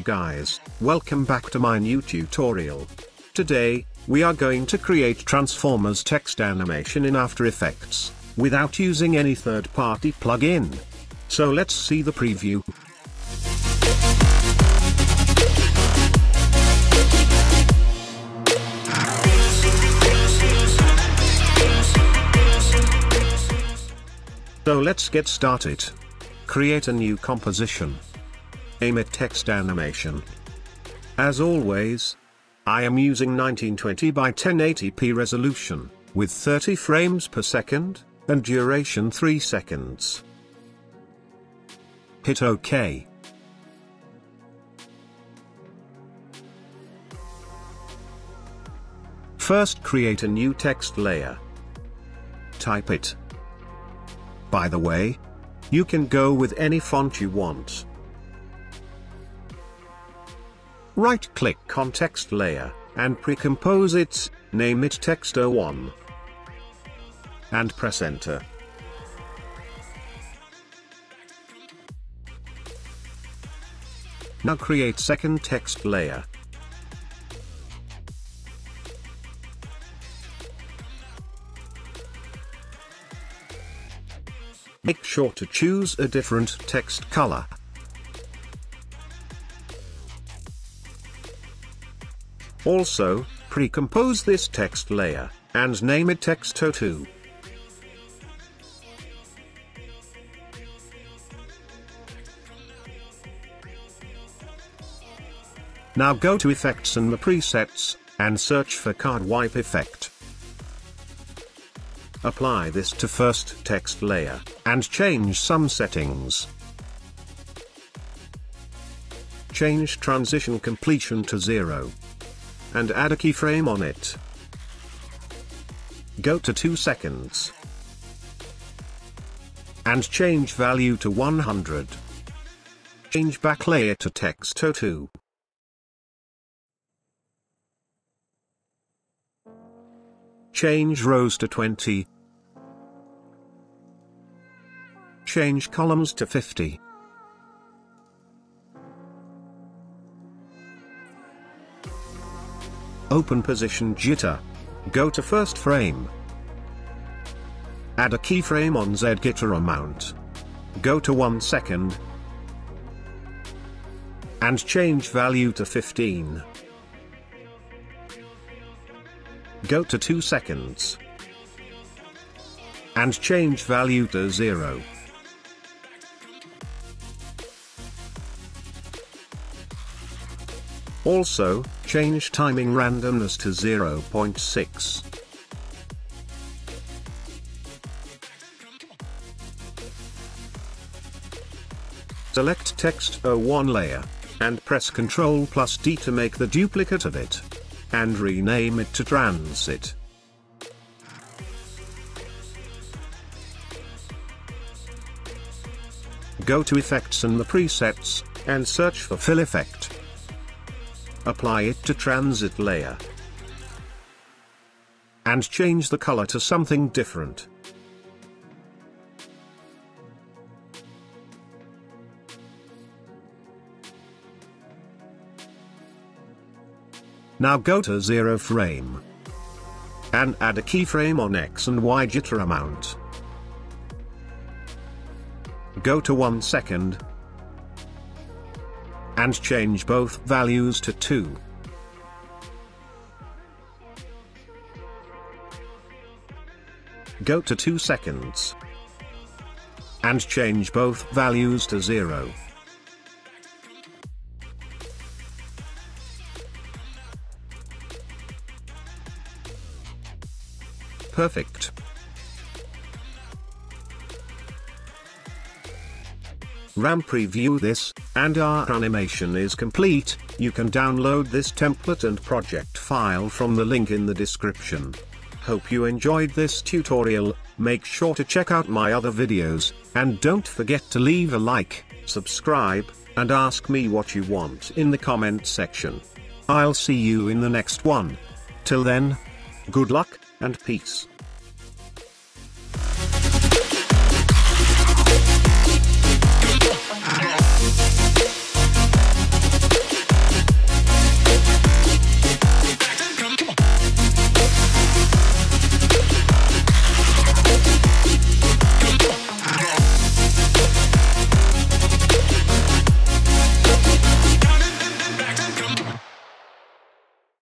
guys, welcome back to my new tutorial. Today, we are going to create Transformers text animation in After Effects, without using any third-party plugin. So let's see the preview. So let's get started. Create a new composition. Aim at text animation. As always, I am using 1920 by 1080p resolution, with 30 frames per second, and duration 3 seconds. Hit OK. First create a new text layer. Type it. By the way, you can go with any font you want. Right-click context layer, and pre-compose it, name it text01. And press enter. Now create second text layer. Make sure to choose a different text color. Also, pre-compose this text layer, and name it text02. Now go to Effects and the Presets, and search for Card Wipe Effect. Apply this to first text layer, and change some settings. Change transition completion to 0. And add a keyframe on it. Go to 2 seconds. And change value to 100. Change back layer to text 02. Change rows to 20. Change columns to 50. Open position jitter. Go to first frame. Add a keyframe on Z jitter amount. Go to 1 second. And change value to 15. Go to 2 seconds. And change value to 0. Also, change timing randomness to 0.6. Select text O1 layer, and press Ctrl plus D to make the duplicate of it. And rename it to Transit. Go to Effects and the Presets, and search for Fill Effect. Apply it to transit layer. And change the color to something different. Now go to 0 frame. And add a keyframe on X and Y jitter amount. Go to 1 second, and change both values to 2. Go to 2 seconds. And change both values to 0. Perfect. RAM preview this, and our animation is complete, you can download this template and project file from the link in the description. Hope you enjoyed this tutorial, make sure to check out my other videos, and don't forget to leave a like, subscribe, and ask me what you want in the comment section. I'll see you in the next one. Till then, good luck, and peace.